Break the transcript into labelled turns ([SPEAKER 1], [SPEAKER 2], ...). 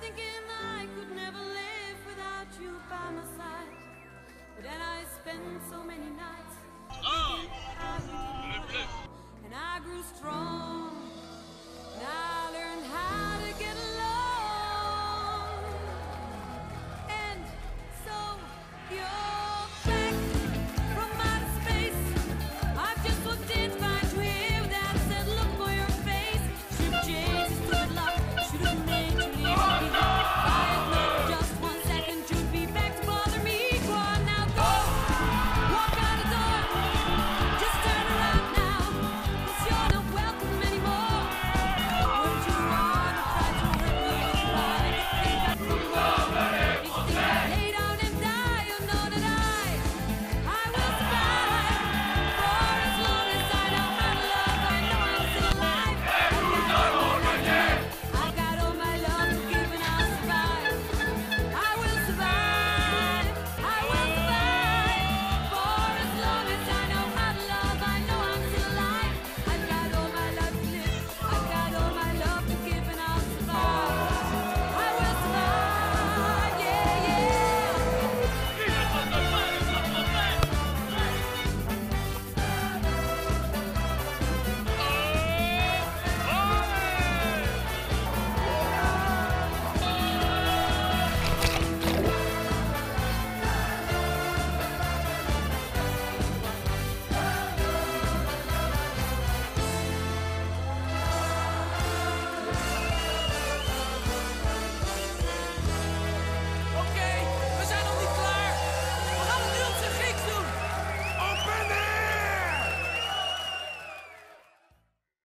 [SPEAKER 1] thinking I could never live without you by my side.